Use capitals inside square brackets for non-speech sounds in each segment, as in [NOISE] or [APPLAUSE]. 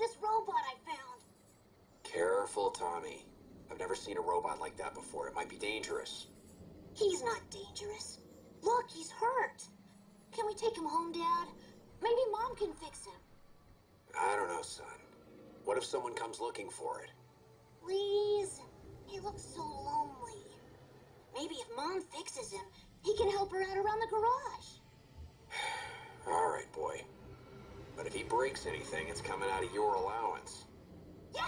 this robot I found. Careful, Tommy. I've never seen a robot like that before. It might be dangerous. He's not dangerous. Look, he's hurt. Can we take him home, Dad? Maybe Mom can fix him. I don't know, son. What if someone comes looking for it? Please. He looks so lonely. Maybe if Mom fixes him, he can help her out around the garage. [SIGHS] All right, boy. But if he breaks anything, it's coming out of your allowance. Yay!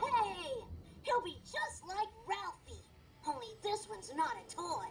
He'll be just like Ralphie. Only this one's not a toy.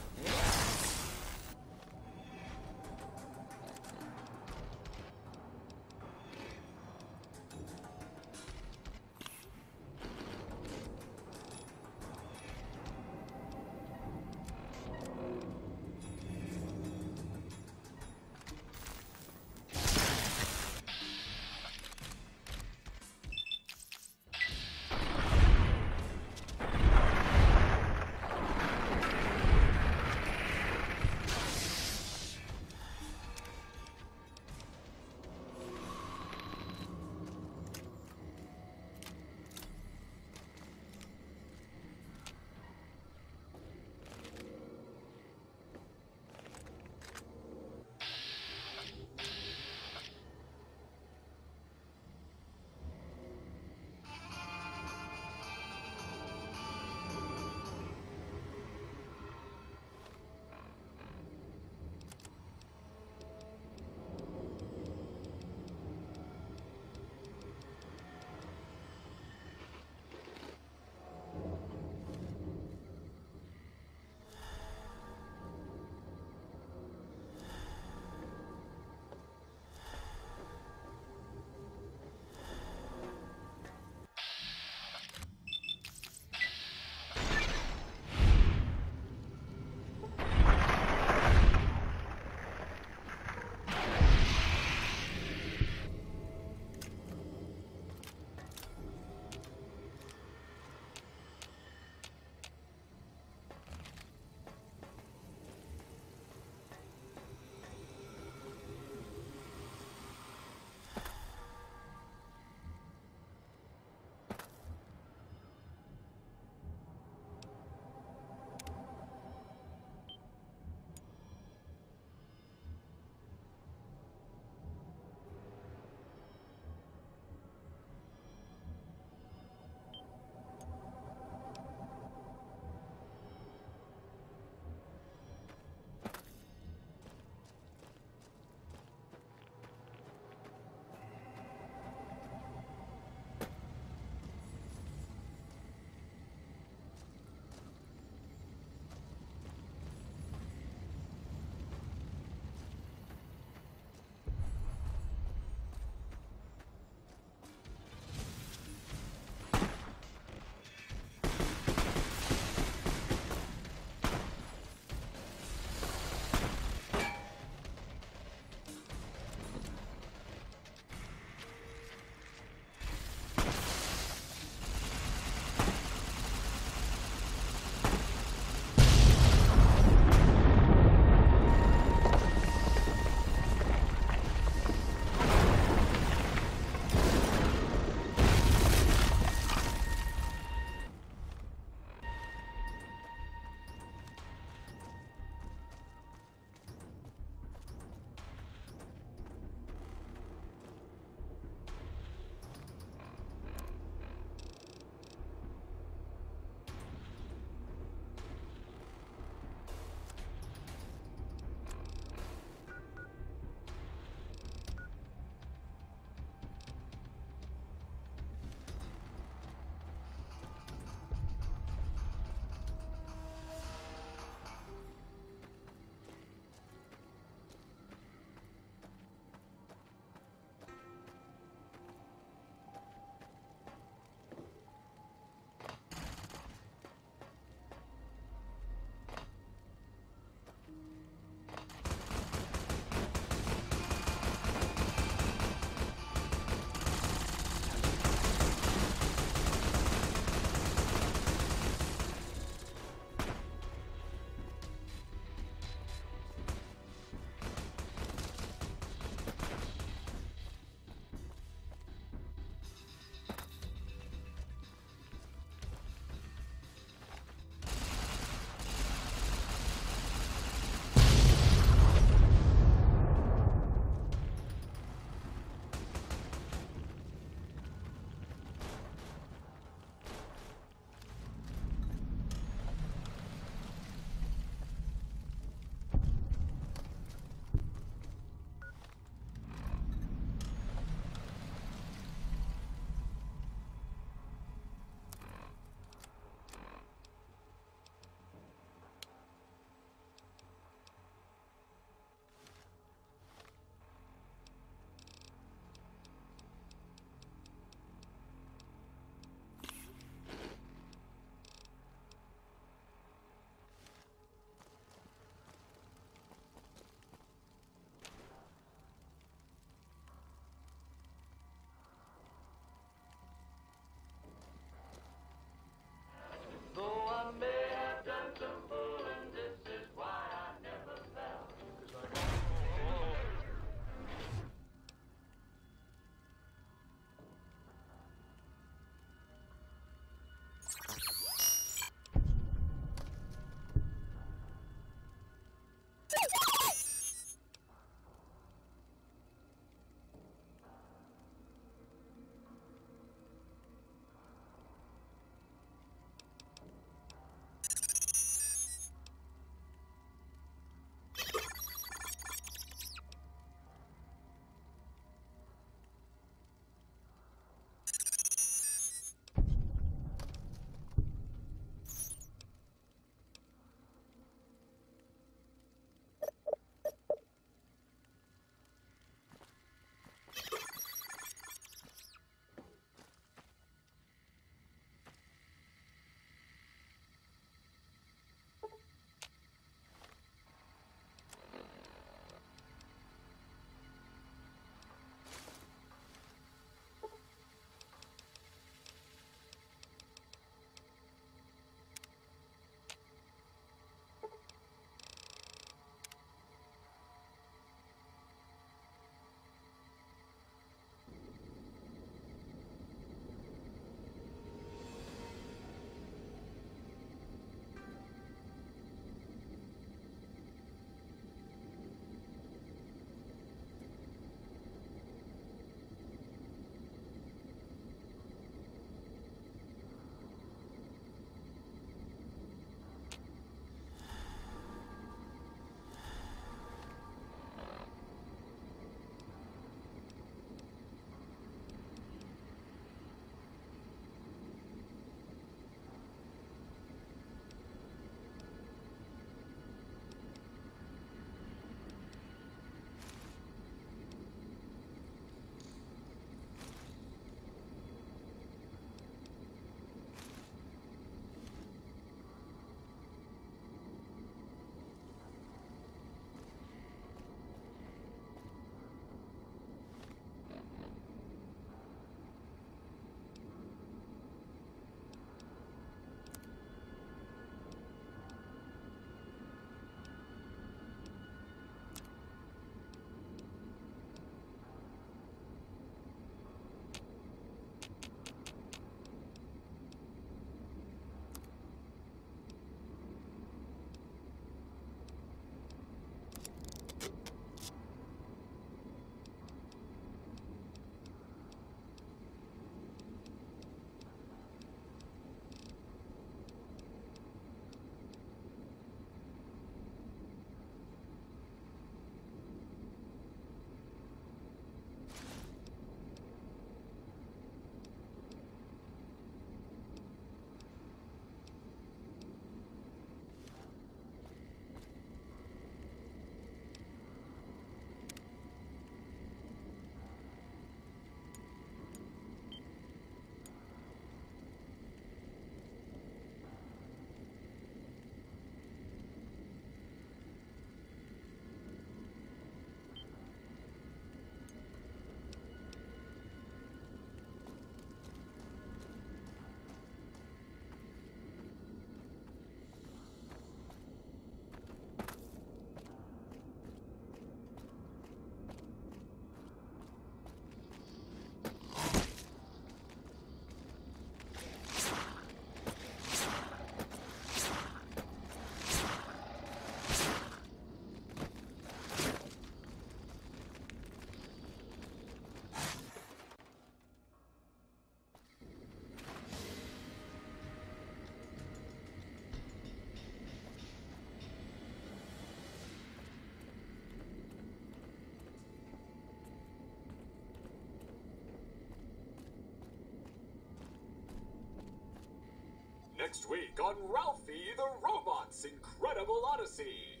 Next week on Ralphie the Robot's Incredible Odyssey.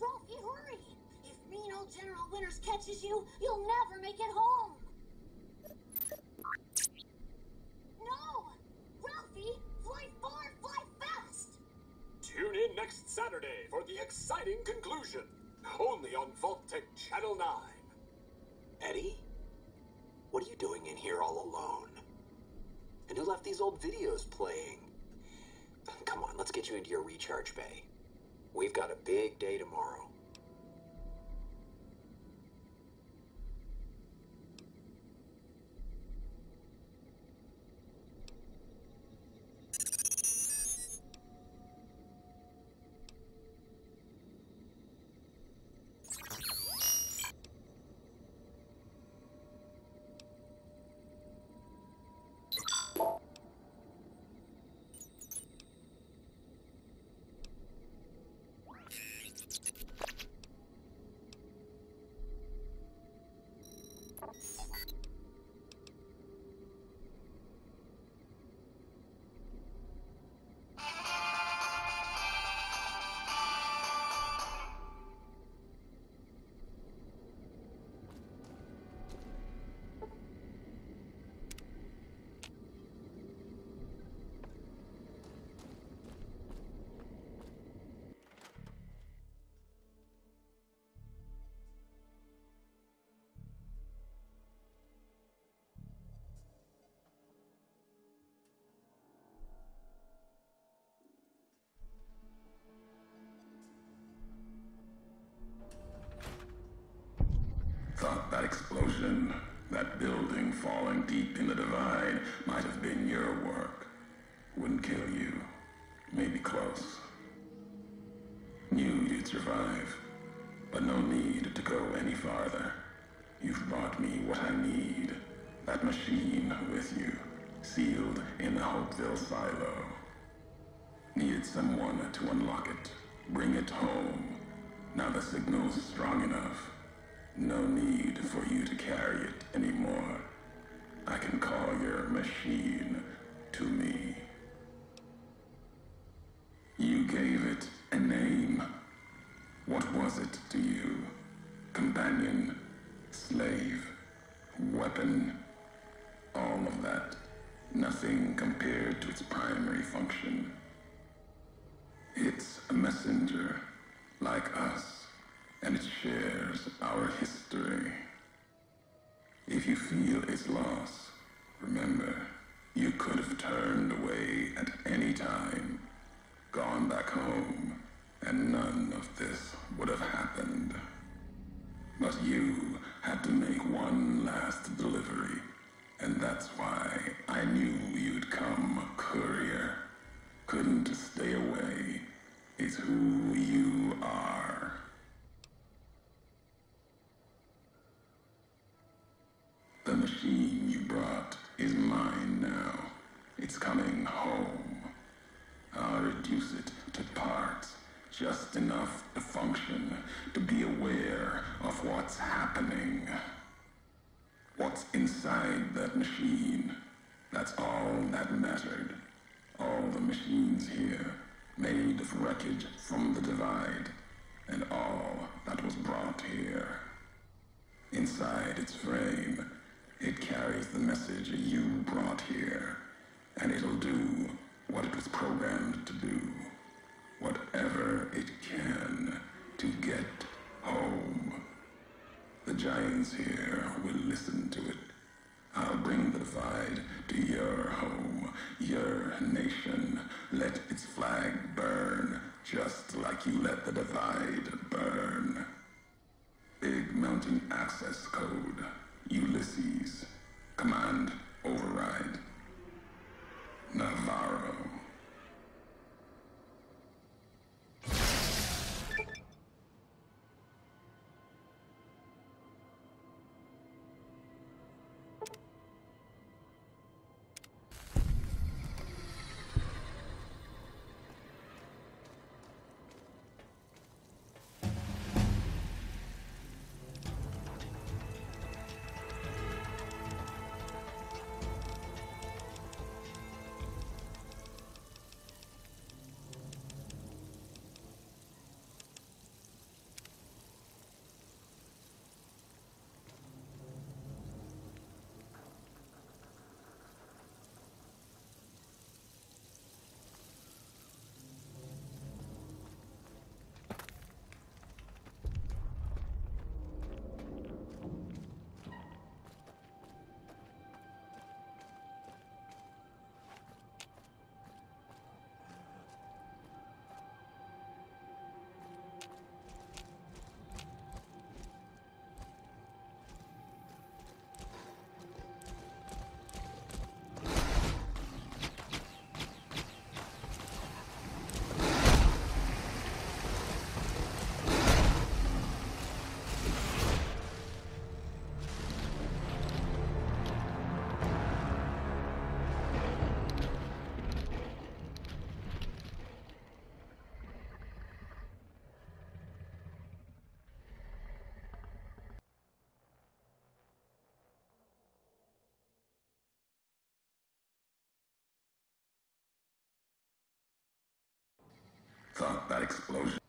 Ralphie, hurry! If mean old General Winters catches you, you'll never make it home! No! Ralphie, fly far, fly fast! Tune in next Saturday for the exciting conclusion. Only on Vault-Tec Channel 9. Eddie? What are you doing in here all alone? And who left these old videos playing? Come on, let's get you into your recharge bay. We've got a big day tomorrow. That explosion, that building falling deep in the divide, might have been your work. Wouldn't kill you. Maybe close. Knew you'd survive, but no need to go any farther. You've brought me what I need. That machine with you, sealed in the Hopeville silo. Needed someone to unlock it, bring it home. Now the signal's strong enough. No need for you to carry it anymore. I can call your machine to me. You gave it a name. What was it to you? Companion, slave, weapon, all of that. Nothing compared to its primary function. It's a messenger, like us, and it shares our history. If you feel its loss, remember, you could have turned away at any time, gone back home, and none of this would have happened. But you had to make one last delivery, and that's why I knew you'd come, courier. Couldn't stay away. It's who you are. Machine you brought is mine now. It's coming home. I'll reduce it to parts, just enough to function, to be aware of what's happening. What's inside that machine? That's all that mattered. All the machines here, made of wreckage from the divide, and all that was brought here. Inside its frame, it carries the message you brought here, and it'll do what it was programmed to do. Whatever it can to get home. The giants here will listen to it. I'll bring the divide to your home, your nation. Let its flag burn, just like you let the divide burn. Big Mountain Access Code. Ulysses. Command override. Navarro. Explosion.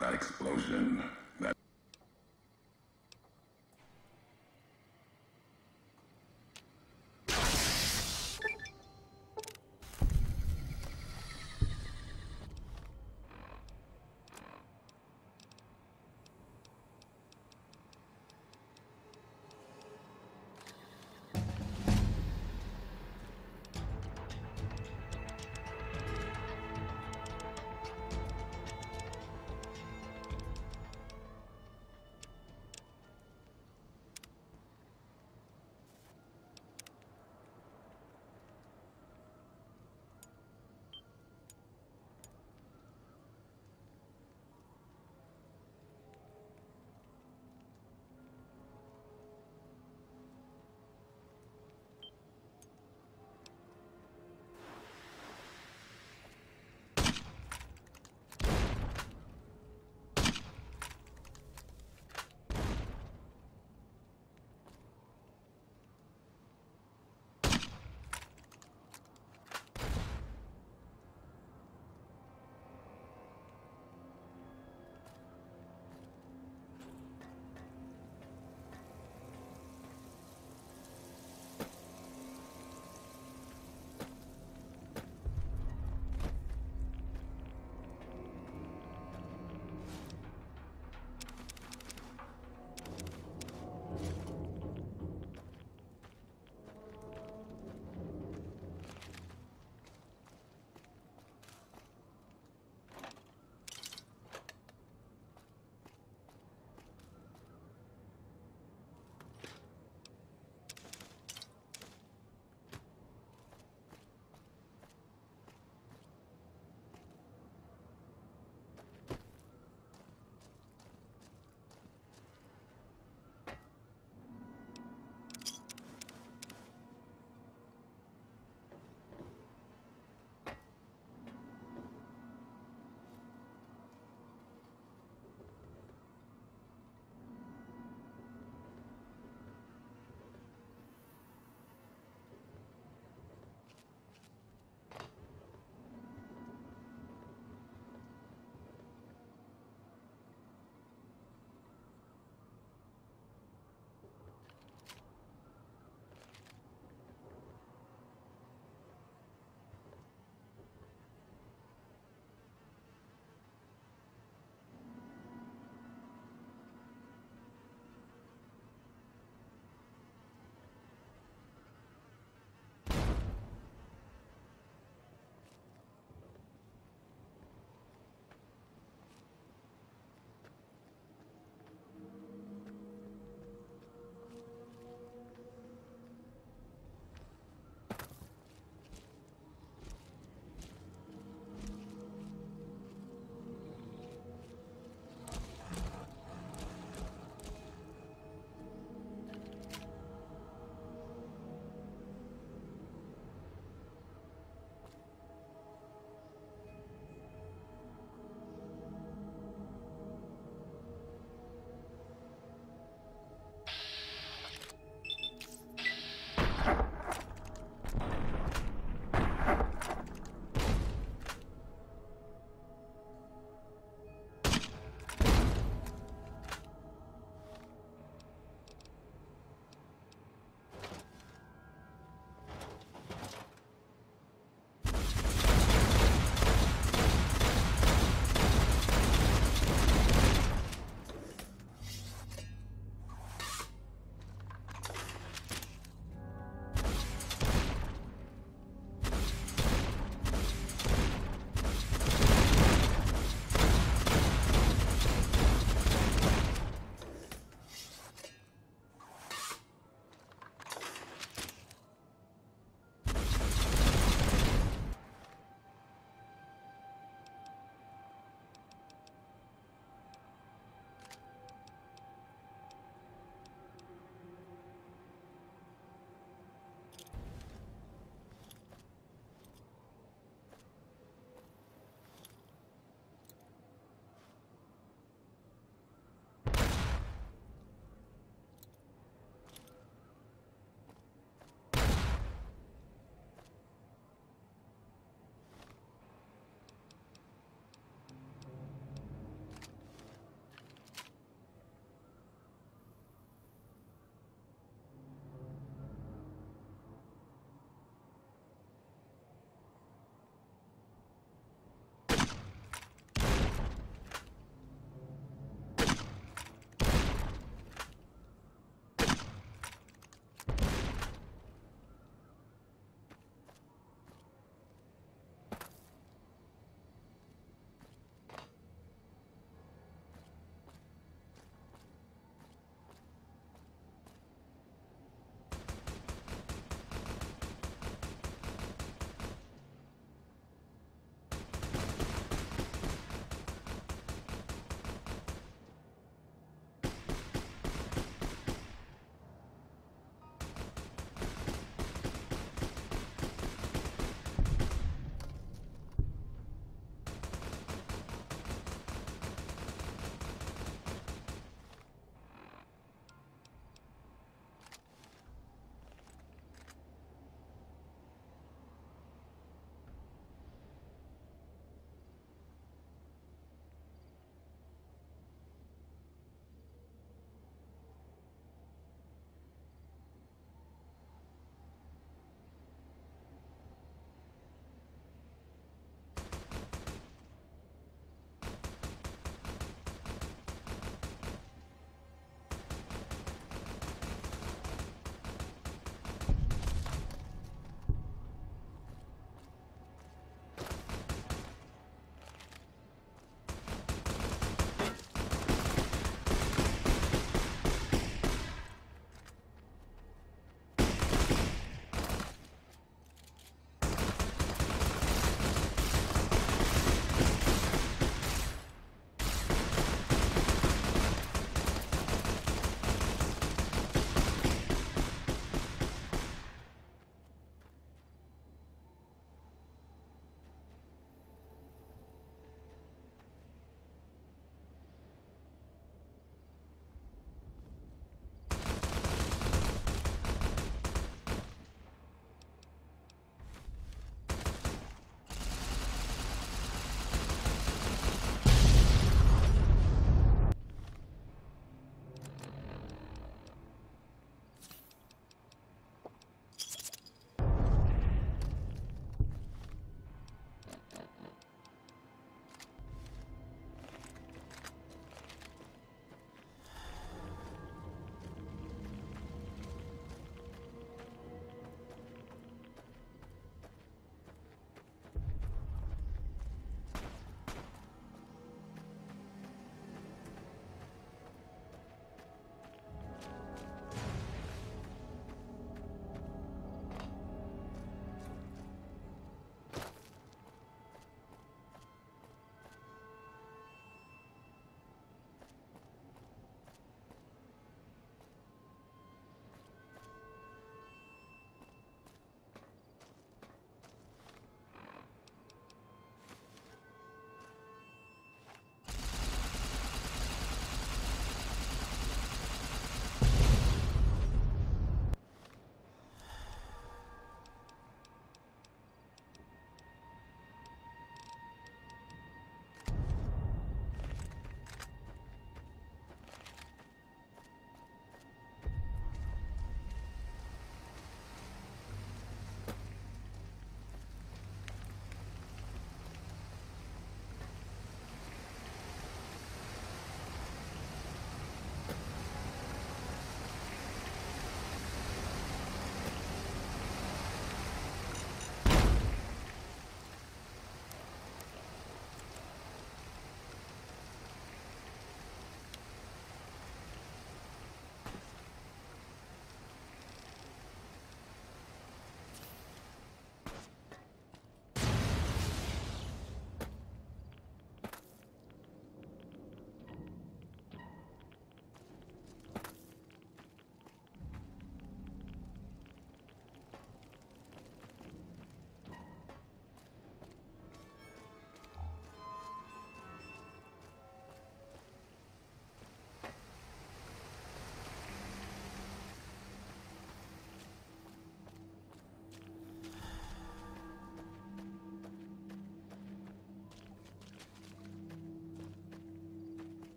That explosion,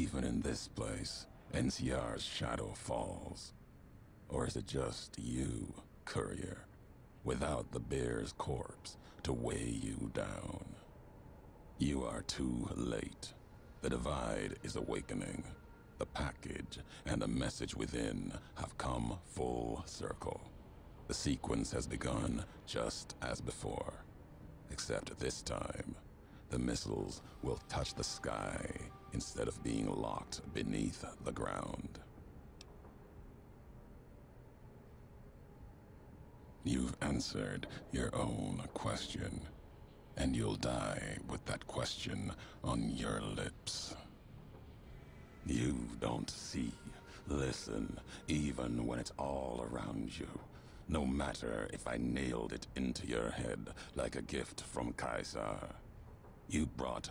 Even in this place, NCR's shadow falls. Or is it just you, Courier, without the bear's corpse to weigh you down? You are too late. The divide is awakening. The package and the message within have come full circle. The sequence has begun just as before. Except this time, the missiles will touch the sky instead of being locked beneath the ground. You've answered your own question, and you'll die with that question on your lips. You don't see, listen, even when it's all around you. No matter if I nailed it into your head like a gift from Caesar.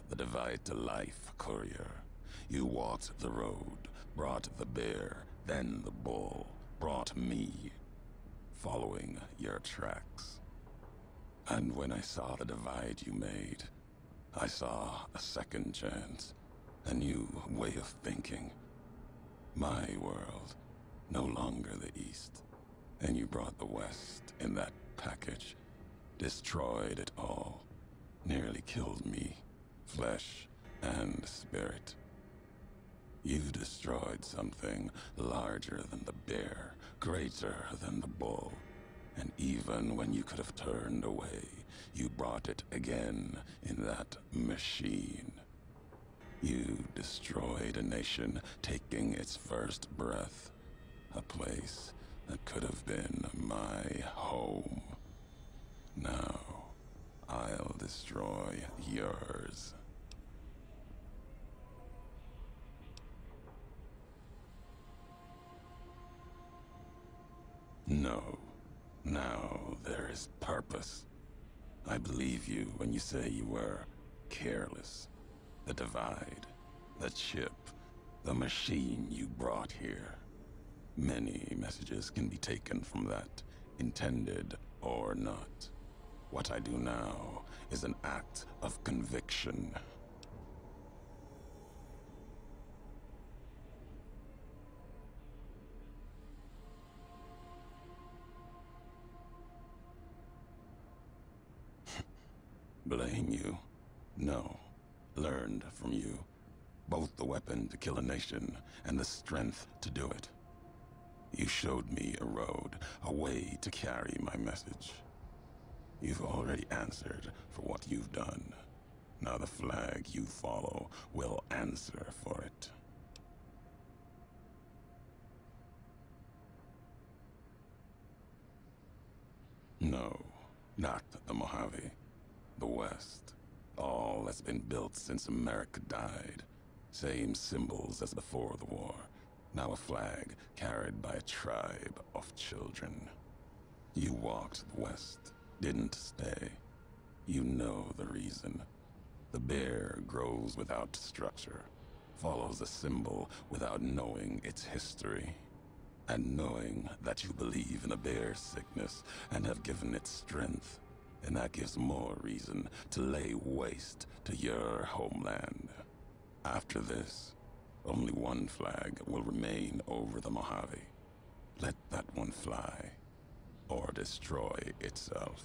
The divide to life, Courier. You walked the road, brought the bear, then the bull, brought me, following your tracks. And when I saw the divide you made, I saw a second chance, a new way of thinking. My world, no longer the East. And you brought the West in that package, destroyed it all nearly killed me, flesh and spirit. You destroyed something larger than the bear, greater than the bull. And even when you could have turned away, you brought it again in that machine. You destroyed a nation taking its first breath. A place that could have been my home. Now, I'll destroy yours. No. Now there is purpose. I believe you when you say you were careless. The divide, the chip, the machine you brought here. Many messages can be taken from that, intended or not. What I do now is an act of conviction. Blame you? No. Learned from you. Both the weapon to kill a nation and the strength to do it. You showed me a road, a way to carry my message. You've already answered for what you've done. Now the flag you follow will answer for it. No, not the Mojave. The West. All that's been built since America died. Same symbols as before the war. Now a flag carried by a tribe of children. You walked the West didn't stay. You know the reason. The bear grows without structure, follows a symbol without knowing its history. And knowing that you believe in a bear's sickness and have given it strength, and that gives more reason to lay waste to your homeland. After this, only one flag will remain over the Mojave. Let that one fly or destroy itself.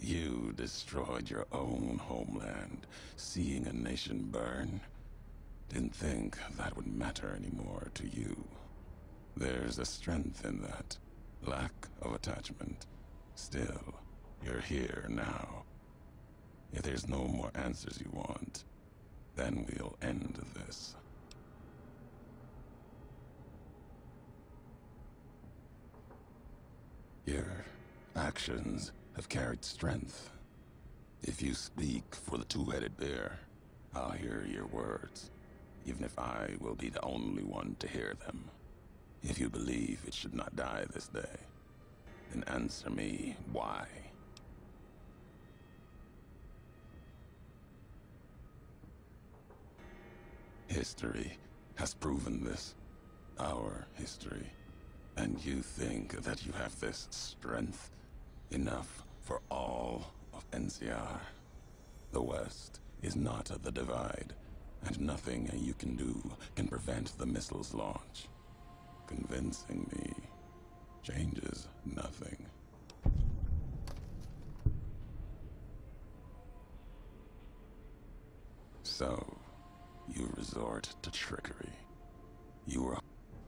You destroyed your own homeland, seeing a nation burn. Didn't think that would matter anymore to you. There's a strength in that. Lack of attachment. Still, you're here now. If there's no more answers you want, then we'll end this. Your actions have carried strength. If you speak for the two-headed bear, I'll hear your words, even if I will be the only one to hear them. If you believe it should not die this day, then answer me why. History has proven this. Our history. And you think that you have this strength? Enough for all of NCR. The West is not the divide, and nothing you can do can prevent the missile's launch. Convincing me changes nothing. So, you resort to trickery. You are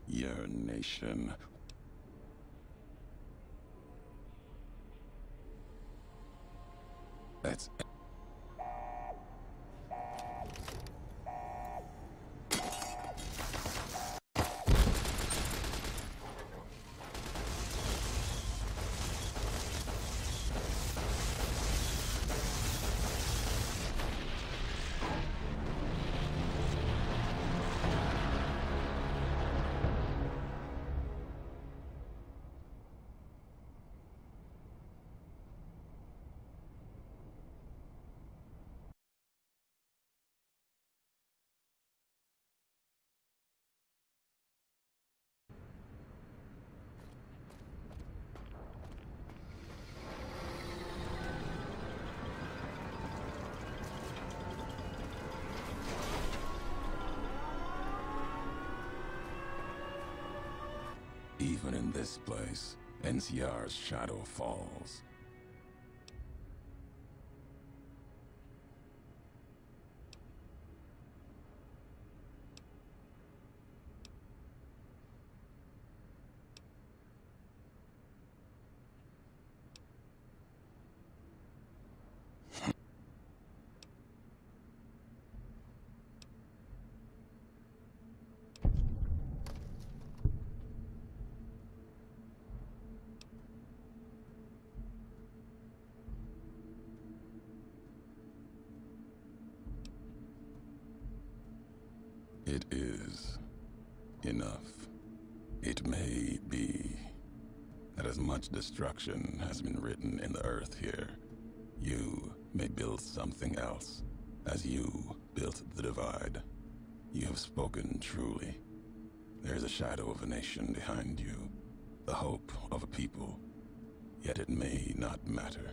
your nation. That's Even in this place, NCR's shadow falls. Destruction has been written in the earth here, you may build something else as you built the divide. You have spoken truly. There is a shadow of a nation behind you, the hope of a people. Yet it may not matter.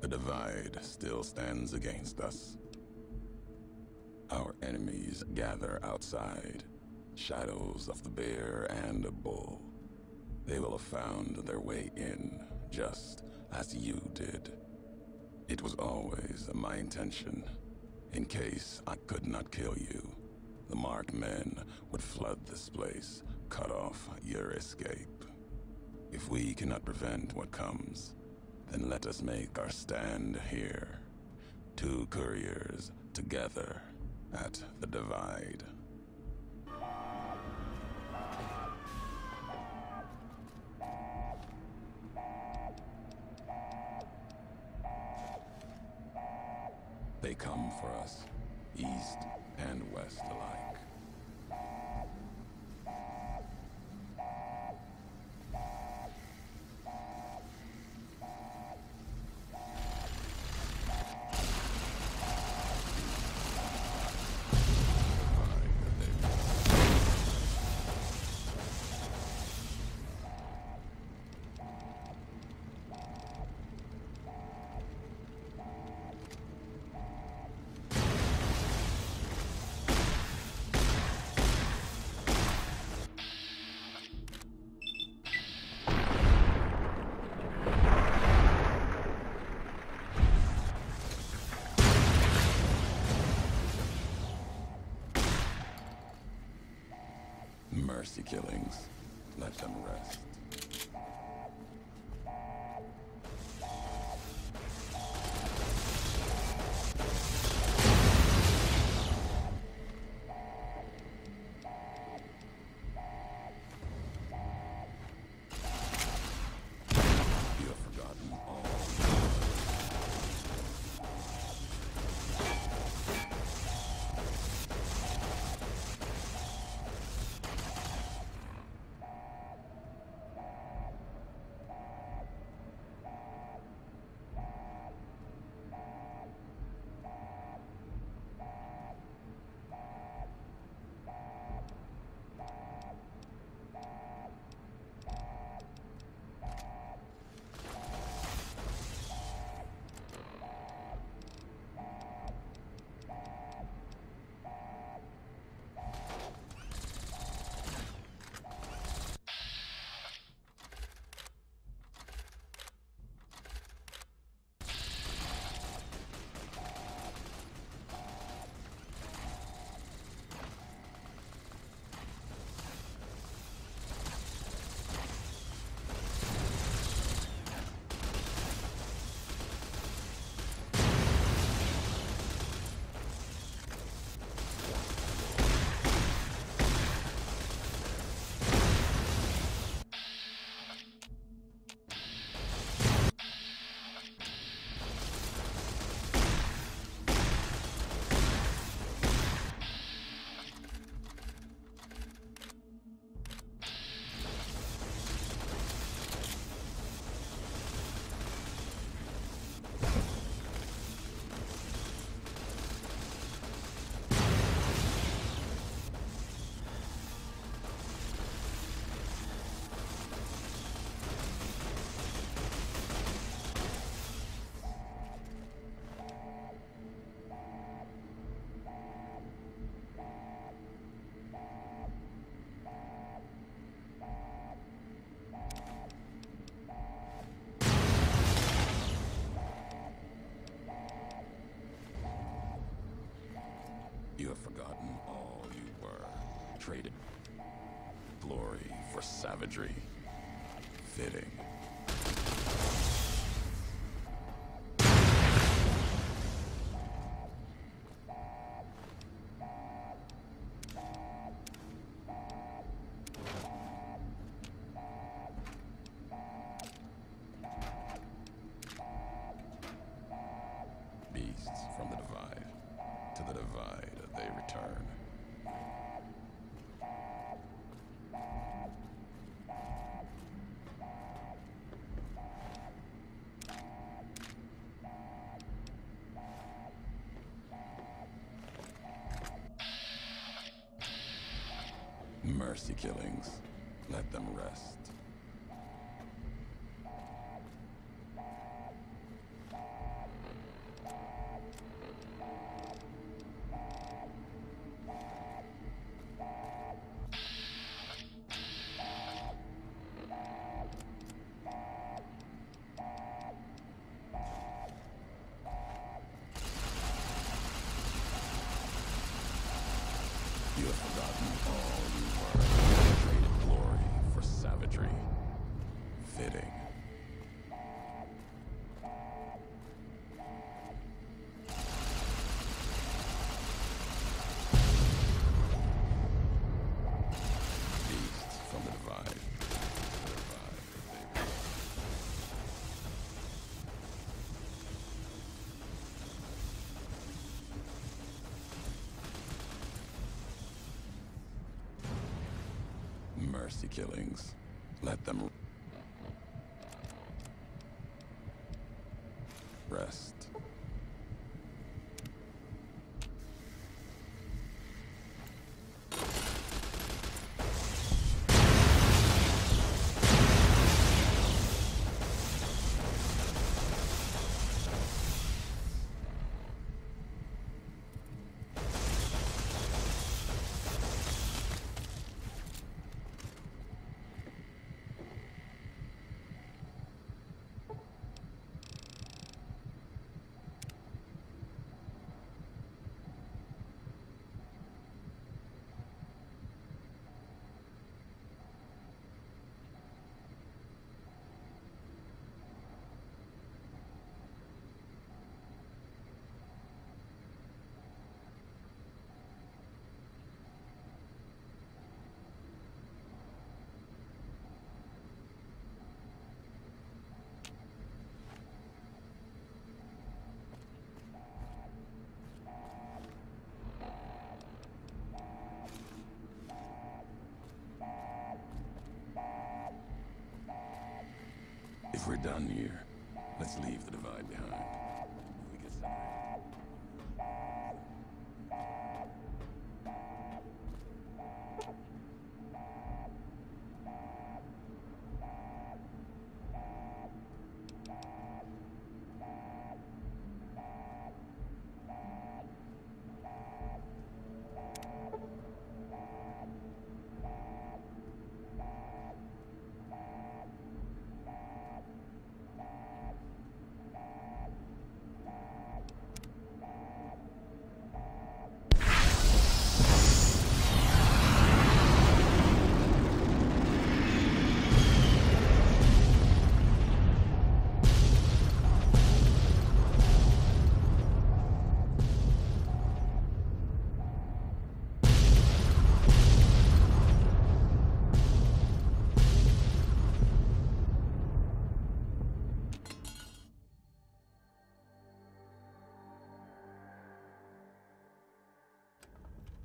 The divide still stands against us. Our enemies gather outside, shadows of the bear and a bull. They will have found their way in, just as you did. It was always my intention. In case I could not kill you, the marked men would flood this place, cut off your escape. If we cannot prevent what comes, then let us make our stand here. Two couriers together at the divide. They come for us, east and west alike. bloodthirsty killings. savagery. Fitting. mercy killings. Let them rest. bloodthirsty killings. Let them rest. Done here.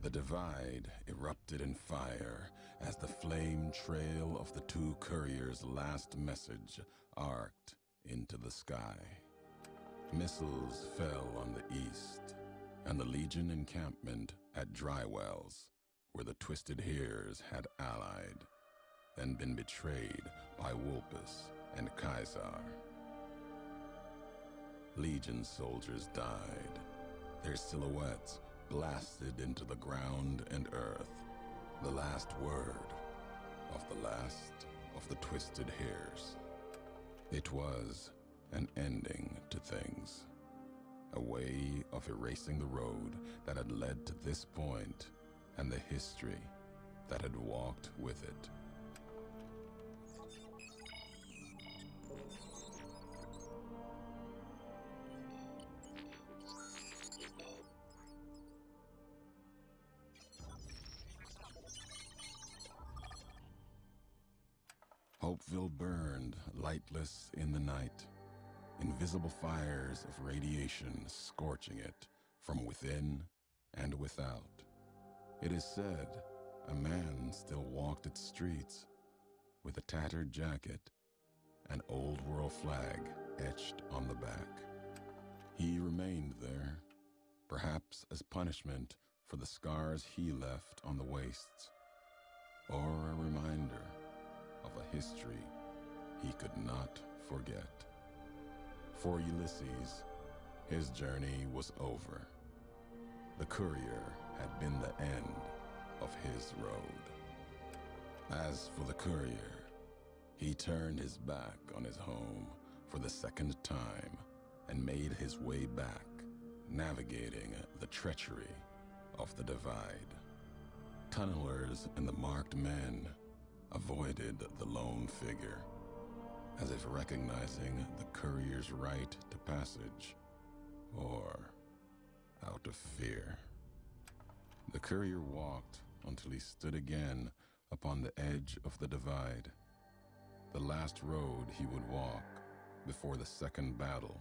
The divide erupted in fire as the flame trail of the two couriers' last message arced into the sky. Missiles fell on the east, and the Legion encampment at Drywells, where the Twisted Hairs had allied, then been betrayed by Vulpes and Caesar. Legion soldiers died, their silhouettes blasted into the ground and earth. The last word of the last of the Twisted Hairs. It was an ending to things. A way of erasing the road that had led to this point and the history that had walked with it. In the night, invisible fires of radiation scorching it from within and without. It is said a man still walked its streets with a tattered jacket, an old world flag etched on the back. He remained there, perhaps as punishment for the scars he left on the wastes, or a reminder of a history he could not forget. For Ulysses, his journey was over. The courier had been the end of his road. As for the courier, he turned his back on his home for the second time and made his way back, navigating the treachery of the divide. Tunnelers and the marked men avoided the lone figure, as if recognizing the courier's right to passage, or out of fear. The courier walked until he stood again upon the edge of the divide, the last road he would walk before the second battle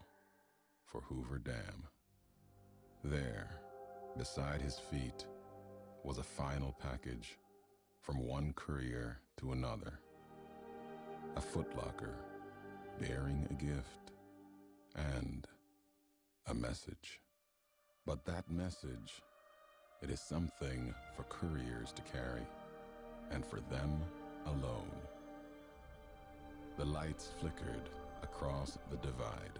for Hoover Dam. There, beside his feet, was a final package from one courier to another. A footlocker bearing a gift and a message. But that message, it is something for couriers to carry, and for them alone. The lights flickered across the divide,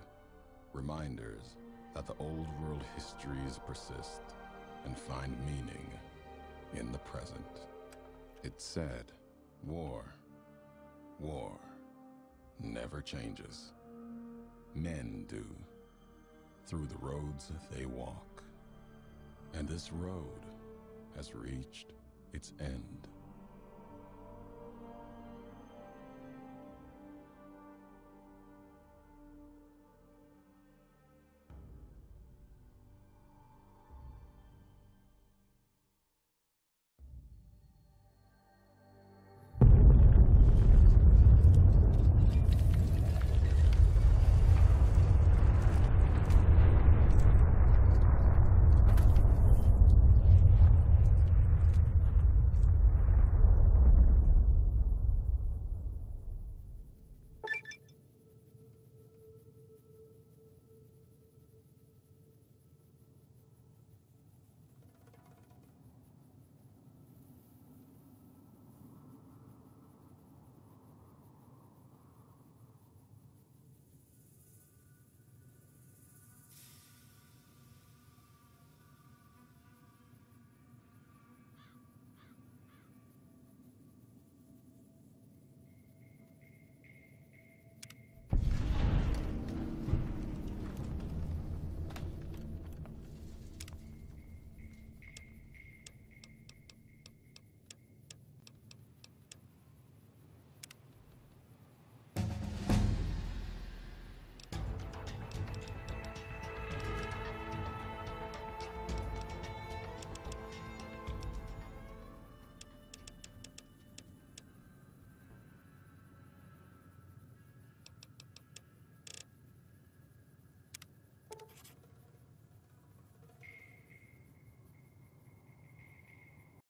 reminders that the old world histories persist and find meaning in the present. It said, war, war never changes. Men do, through the roads they walk. And this road has reached its end.